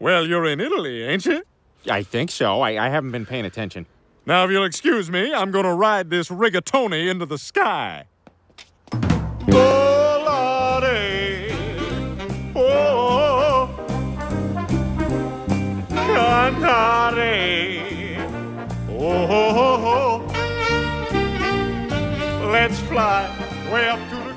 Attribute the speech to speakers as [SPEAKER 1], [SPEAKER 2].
[SPEAKER 1] Well, you're in Italy, ain't you?
[SPEAKER 2] I think so. I, I haven't been paying attention.
[SPEAKER 1] Now, if you'll excuse me, I'm gonna ride this rigatoni into the sky. Oh, Oh, cantare. Oh, let's fly way up to the